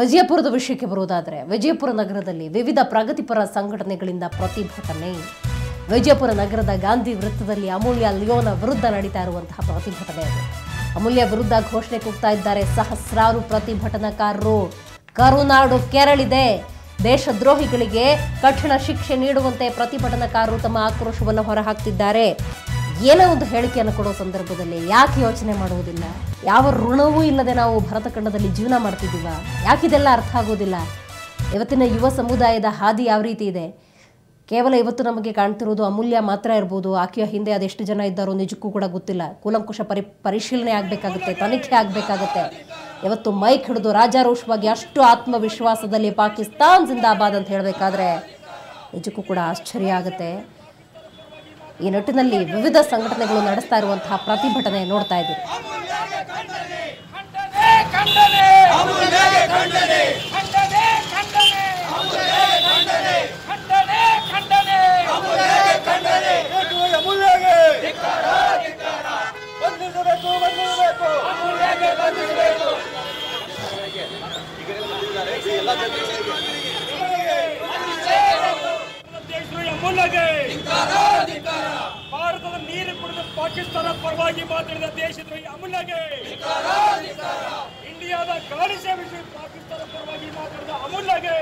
ವಿಜಯಪುರದ ವಿಷಯಕ್ಕೆ ಬರುವುದಾದರೆ, ವಿಜಯಪುರ ನಗರದಲ್ಲಿ ವಿವಿಧ ಪ್ರಗತಿಪರ ಸಂಘಟನೆಗಳಿಂದ ಪ್ರತಿಭಟನೆ. ವಿಜಯಪುರ ನಗರದ ಗಾಂಧಿ ವೃತ್ತದಲ್ಲಿ ಅಮೂಲ್ಯ ಲಿಯೋನ ವಿರುದ್ಧ ನಡೀತಾ ಇರುವಂತಹ ಪ್ರತಿಭಟನೆ ಅಮೂಲ್ಯ ವಿರುದ್ಧ ಘೋಷಣೆ ಕೂಗ್ತಾ ಇದ್ದಾರೆ ಸಹಸ್ರಾರು ಪ್ರತಿಭಟನಾಕಾರರು. ಕರುನಾಡು ಕೆರಳಿದೆ. ದೇಶದ್ರೋಹಿಗಳಿಗೆ ಕಠಿಣ ಶಿಕ್ಷೆ ನೀಡುವಂತೆ ಪ್ರತಿಭಟನಾಕಾರರು ತಮ್ಮ ಆಕ್ರೋಶವನ್ನು ಹೊರಹಾಕ್ತಿದ್ದಾರೆ. ಏನೋ ಒಂದು ಹೇಳಿಕೆಯನ್ನು ಕೊಡೋ ಸಂದರ್ಭದಲ್ಲಿ ಯಾಕೆ ಯೋಚನೆ ಮಾಡುವುದಿಲ್ಲ? ಯಾವ ಋಣವೂ ಇಲ್ಲದೆ ನಾವು ಭರತ ಖಂಡದಲ್ಲಿ ಜೀವನ ಮಾಡ್ತಿದ್ದೀವ? ಯಾಕಿದೆಲ್ಲ ಅರ್ಥ ಆಗೋದಿಲ್ಲ? ಇವತ್ತಿನ ಯುವ ಸಮುದಾಯದ ಹಾದಿ ಯಾವ ರೀತಿ ಇದೆ? ಕೇವಲ ಇವತ್ತು ನಮಗೆ ಕಾಣ್ತಿರೋದು ಅಮೂಲ್ಯ ಮಾತ್ರ ಇರ್ಬೋದು, ಆಕೆಯ ಹಿಂದೆ ಅದೆಷ್ಟು ಜನ ಇದ್ದಾರೋ ನಿಜಕ್ಕೂ ಕೂಡ ಗೊತ್ತಿಲ್ಲ. ಕೂಲಂಕುಷ ಪರಿ, ಪರಿಶೀಲನೆ ಆಗಬೇಕಾಗುತ್ತೆ, ತನಿಖೆ ಆಗಬೇಕಾಗುತ್ತೆ. ಇವತ್ತು ಮೈಕ್ ಹಿಡಿದು ರಾಜಾರೋಷವಾಗಿ ಅಷ್ಟು ಆತ್ಮವಿಶ್ವಾಸದಲ್ಲಿ ಪಾಕಿಸ್ತಾನ್ ಜಿಂದಾಬಾದ್ ಅಂತ ಹೇಳಬೇಕಾದ್ರೆ ನಿಜಕ್ಕೂ ಕೂಡ ಆಶ್ಚರ್ಯ ಆಗುತ್ತೆ. ಈ ನಿಟ್ಟಿನಲ್ಲಿ ವಿವಿಧ ಸಂಘಟನೆಗಳು ನಡೆಸ್ತಾ ಇರುವಂತಹ ಪ್ರತಿಭಟನೆ ನೋಡ್ತಾ ಇದ್ದೀರಿ ಖಂಡನೆ ಪಾಕಿಸ್ತಾನ ಪರವಾಗಿ ಮಾತಾಡಿದ ದೇಶದ್ರೋಹಿ ಅಮೂಲ್ಯಗೆ ಇಂಡಿಯಾದ ಗಾಳಿ ಸೇವಿಸಿ ಪಾಕಿಸ್ತಾನ ಪರವಾಗಿ ಮಾತಾಡಿದ ಅಮೂಲ್ಯಗೆ